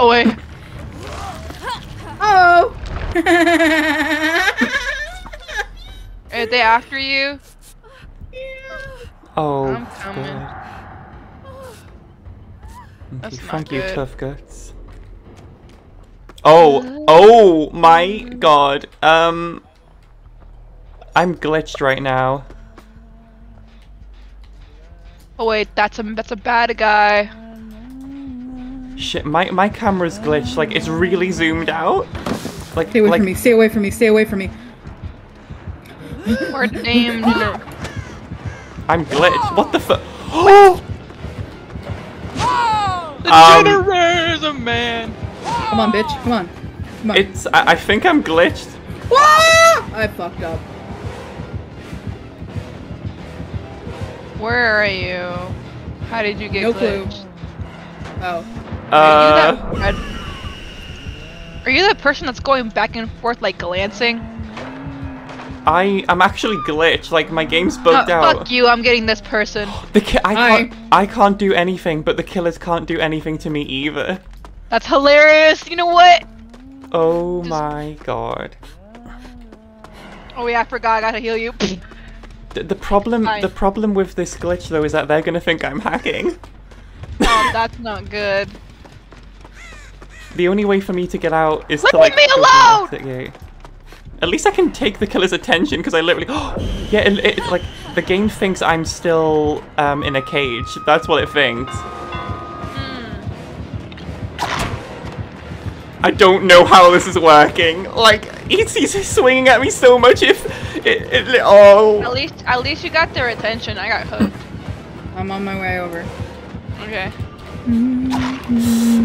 that way. Oh. Are they after you? Oh, I'm coming. God. Okay, That's not thank you, good. tough guts. Oh, oh my god. Um, I'm glitched right now. Oh wait, that's a that's a bad guy. Shit, my my camera's glitched. Like it's really zoomed out. Like, Stay away like from me. Stay away from me. Stay away from me. We're named. I'm glitched. What the fuck? Oh, The Um, generator man. Come on, bitch. Come on. Come on. it's. I, I think I'm glitched. Ah! I fucked up. Where are you? How did you get No clue. glitched? Oh. Are you Uh, that red? Are you the person that's going back and forth like glancing? I am actually glitched. Like my game's Uh, bugged out. fuck you! I'm getting this person. The ki- I can't. I can't do anything, but the killers can't do anything to me either. That's hilarious. You know what? Oh Just- my god. Oh yeah, I forgot. I gotta heal you. The, the problem. Hi. The problem with this glitch though is that they're gonna think I'm hacking. oh, that's not good. The only way for me to get out is Leave to like. me alone! the. At least I can take the killer's attention because I literally. yeah, it, it, like the game thinks I'm still um, in a cage. That's what it thinks. I don't know how this is working. Like he's, he's swinging at me so much. If it, it, oh. At least, at least you got their attention. I got hooked. I'm on my way over. Okay.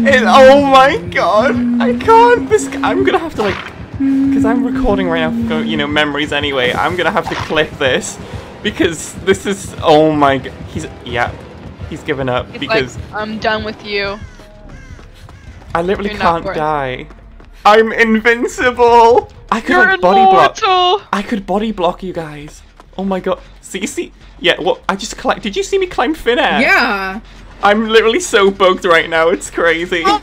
It, oh my god, I can't. This I'm gonna have to like, because I'm recording right now. For, you know, memories anyway. I'm gonna have to clip this because this is. Oh my god, he's yeah, he's given up It's because like I'm done with you. I literally you're can't die. I'm invincible. I could You're like body block. I could body block you guys. Oh my god. See, see. Yeah. What? I just collect. Did you see me climb thin air? Yeah. I'm literally so bugged right now. It's crazy. Oh.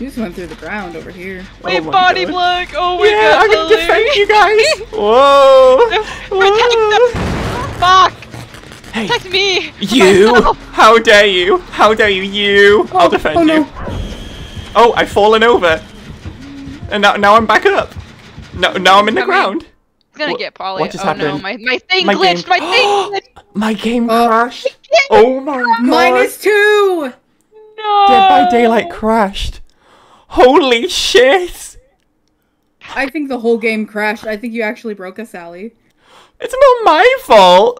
You just went through the ground over here. Wait, oh my body God. block. Oh my Yeah, god. I'm gonna defend you guys. Whoa. Protect them. Fuck. Hey, Protect me. you! Myself. How dare you? How dare you? You! Oh, I'll Oh, defend oh you. Oh, I've fallen over, and now now I'm back up. No, now I'm in the Coming. ground. It's gonna What- get Polly. what just oh no, happened? my my thing My glitched. game- My thing glitched. My game Oh. crashed. Oh my god! Minus two. No. Dead by Daylight crashed. Holy shit! I think the whole game crashed. I think you actually broke us, Sally. It's not my fault.